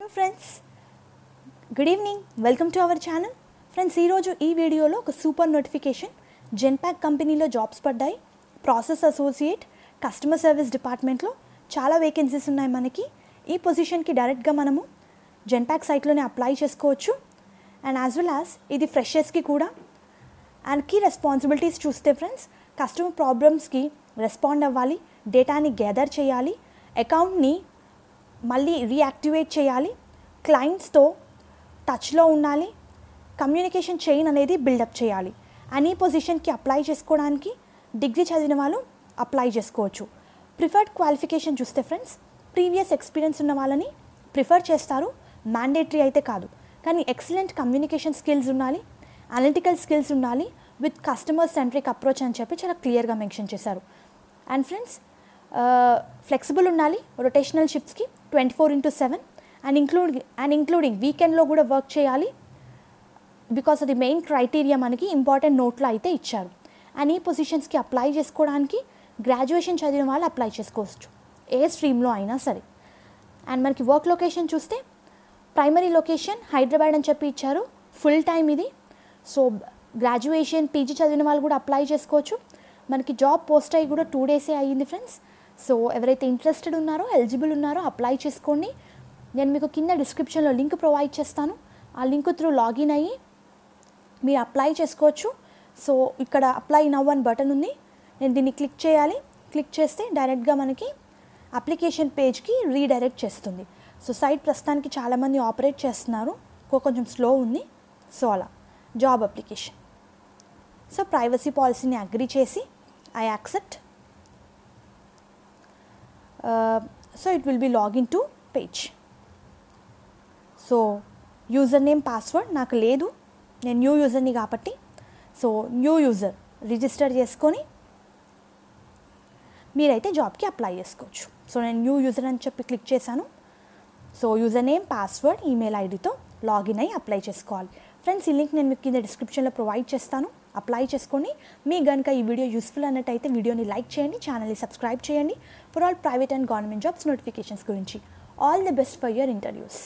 Hello friends good evening welcome to our channel friends ఈరోజు ఈ వీడియోలో ఒక సూపర్ నోటిఫికేషన్ జెన్పాక్ కంపెనీలో జాబ్స్ పడ్డాయి. ప్రాసెస్ అసోసియేట్ కస్టమర్ సర్వీస్ డిపార్ట్మెంట్లో చాలా వేకెన్సీస్ ఉన్నాయి మనకి. ఈ పొజిషన్కి డైరెక్ట్గా మనము జెన్పాక్ సైట్లోనే అప్లై చేసుకోవచ్చు. అండ్ యాజ్ వెల్ యాజ్ ఇది ఫ్రెషర్స్కి కూడా. అండ్ కీ రెస్పాన్సిబిలిటీస్ చూస్తే ఫ్రెండ్స్ కస్టమర్ ప్రాబ్లమ్స్కి రెస్పాండ్ అవ్వాలి డేటాని గ్యాదర్ చేయాలి అకౌంట్ని మళ్ళీ రీయాక్టివేట్ చేయాలి. క్లయింట్స్తో టచ్లో ఉండాలి. కమ్యూనికేషన్ చైన్ అనేది బిల్డప్ చేయాలి. అనీ పొజిషన్కి అప్లై చేసుకోవడానికి డిగ్రీ చదివిన వాళ్ళు అప్లై చేసుకోవచ్చు. ప్రిఫర్డ్ క్వాలిఫికేషన్ చూస్తే ఫ్రెండ్స్ ప్రీవియస్ ఎక్స్పీరియన్స్ ఉన్న వాళ్ళని ప్రిఫర్ చేస్తారు. మ్యాండేటరీ అయితే కాదు. కానీ ఎక్సలెంట్ కమ్యూనికేషన్ స్కిల్స్ ఉండాలి. అనలిటికల్ స్కిల్స్ ఉండాలి. విత్ కస్టమర్ సెంట్రిక్ అప్రోచ్ అని చెప్పి చాలా క్లియర్గా మెన్షన్ చేశారు. అండ్ ఫ్రెండ్స్ ఫ్లెక్సిబుల్ ఉండాలి. Rotational షిఫ్ట్స్కి twenty four into seven. And include and including వీకెండ్లో కూడా వర్క్ చేయాలి. బికాస్ అది మెయిన్ క్రైటీరియా మనకి ఇంపార్టెంట్ నోట్లో అయితే ఇచ్చారు. అండ్ ఈ పొజిషన్స్కి అప్లై చేసుకోవడానికి గ్రాడ్యుయేషన్ చదివిన వాళ్ళు అప్లై చేసుకోవచ్చు. ఏ స్ట్రీమ్లో అయినా సరే. అండ్ మనకి వర్క్ లొకేషన్ చూస్తే ప్రైమరీ లొకేషన్ హైదరాబాద్ అని చెప్పి ఇచ్చారు. ఫుల్ టైం ఇది. సో గ్రాడ్యుయేషన్ పీజీ చదివిన వాళ్ళు కూడా అప్లై చేసుకోవచ్చు. మనకి జాబ్ పోస్ట్ అయ్యి కూడా టూ డేసే అయ్యింది ఫ్రెండ్స్ సో ఎవరైతే ఇంట్రెస్టెడ్ ఉన్నారో ఎలిజిబుల్ ఉన్నారో అప్లై చేసుకోండి. నేను మీకు కింద డిస్క్రిప్షన్లో లింక్ ప్రొవైడ్ చేస్తాను. ఆ లింక్ త్రూ లాగిన్ అయ్యి మీరు అప్లై చేసుకోవచ్చు. సో ఇక్కడ అప్లై నవ్ అని బటన్ ఉంది. నేను దీన్ని క్లిక్ చేయాలి. క్లిక్ చేస్తే డైరెక్ట్గా మనకి అప్లికేషన్ పేజ్కి రీడైరెక్ట్ చేస్తుంది. సో సైట్ ప్రస్తుతానికి చాలామంది ఆపరేట్ చేస్తున్నారు. కొంచెం స్లో ఉంది. సో అలా. జాబ్ అప్లికేషన్ సో ప్రైవసీ పాలసీని అగ్రి చేసి I accept so it will be login to page so user name password నాకు లేదు. నేను న్యూ యూజర్ని కాబట్టి. సో న్యూ యూజర్ రిజిస్టర్ చేసుకొని మీరైతే జాబ్కి అప్లై చేసుకోవచ్చు. సో నేను న్యూ యూజర్ అని చెప్పి క్లిక్ చేశాను. So user name password email ఐడితో లాగిన్ అయ్యి అప్లై చేసుకోవాలి. ఫ్రెండ్స్ ఈ లింక్ నేను మీకు కింద డిస్క్రిప్షన్లో ప్రొవైడ్ చేస్తాను. అప్లై చేసుకొని మీ కనుక ఈ వీడియో యూస్ఫుల్ అన్నట్టయితే వీడియోని లైక్ చేయండి ఛానల్ని సబ్స్క్రైబ్ చేయండి. For all private and government jobs notifications గురించి. All the best for your interviews